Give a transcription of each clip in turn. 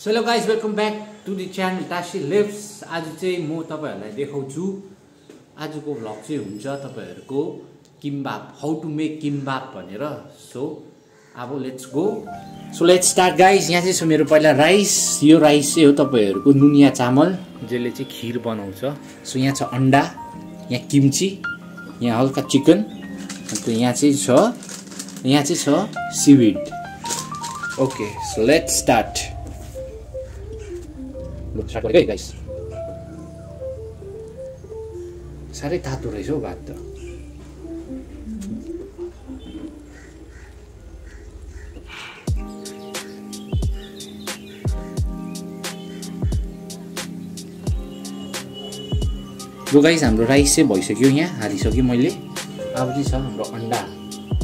Hello guys welcome back to the channel Tashi लिप्स आज चाहिँ म तपाईँहरूलाई देखाउँछु। आजको भ्लग चाहिँ हुन्छ तपाईँहरूको kimbap how to make kimbap भनेर। सो अब let's go so let's start guys यहाँ चाहिँ छ मेरो पहिला राइस यो राइस चाहिँ हो तपाईँहरूको नुनिया चामल जसले चाहिँ खिर बनाउँछ। सो यहाँ छ अन्डा यहाँ किम्ची यहाँ हल्का चिकन अन्त यहाँ चाहिँ छ यहाँ चाहिँ छ seaweed okay so let's start है गाइस साह्रै तातो रहेछ हौ भात त लु गाइस हाम्रो राइस चाहिँ भइसक्यो यहाँ हालिसकेँ मैले अब चाहिँ छ हाम्रो अन्डा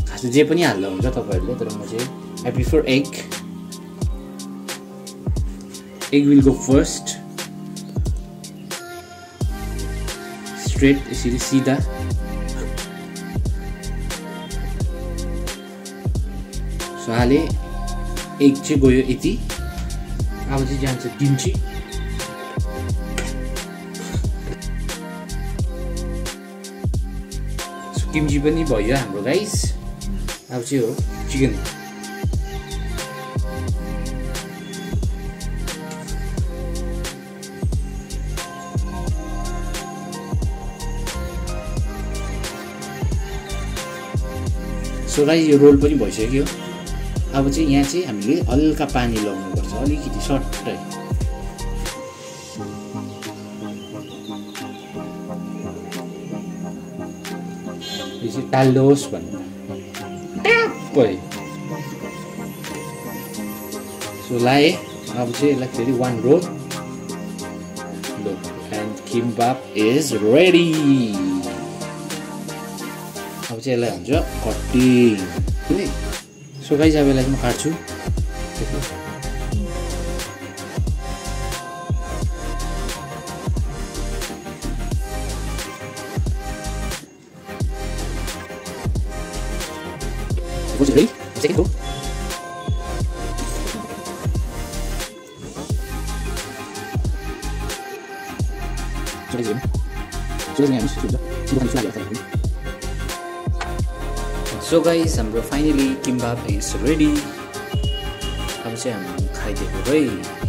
खास जे पनि हाल्दा हुन्छ तपाईँहरूले तर म चाहिँ I prefer egg egg will go first straight यसरी सिधा। सो हाले एग चाहिँ गयो यति अब चाहिँ जान्छ किम्ची सो किम्ची पनि भयो हाम्रो गाइस अब चाहिँ हो चिकन। सो गाई यो रोल पनि भइसक्यो। अब चाहिँ यहाँ चाहिँ हामीले हल्का पानी लगाउनुपर्छ अलिकति सट्टै। टाल्लोस् भनेर ट्याप्पै। सो अब चाहिँ यसलाई फेरि one roll and kimbap is ready अब चाहिँ यसलाई हुन्छ कटिङ सो गाइज अब यसलाई म काट्छु? Second go. So guys, so guys, यहाँ सुन्दा सुन्दा सुन्दा सुन्दा सो गाइस हाम्रो फाइनली किम्बाप इज रेडी अब चाहिँ हामी खाइदिएको है।